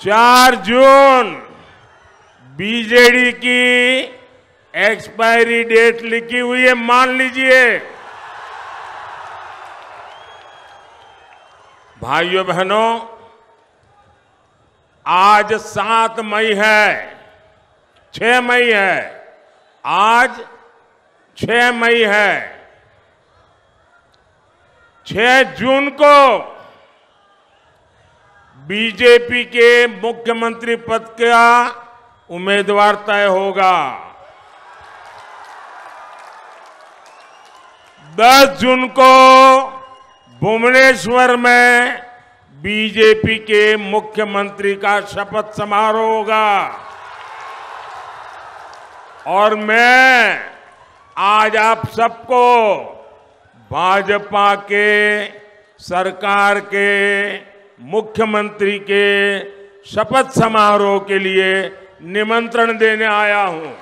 4 जून बीजेडी की expiry date लिखी हुई है, मान लीजिए। भाइयों बहनों, आज सात मई है, छह मई है, आज छह मई है। छह जून को बीजेपी के मुख्यमंत्री पद का उम्मीदवार तय होगा। 10 जून को भुवनेश्वर में बीजेपी के मुख्यमंत्री का शपथ समारोह होगा। और मैं आज आप सबको भाजपा के सरकार के मुख्यमंत्री के शपथ समारोह के लिए निमंत्रण देने आया हूँ।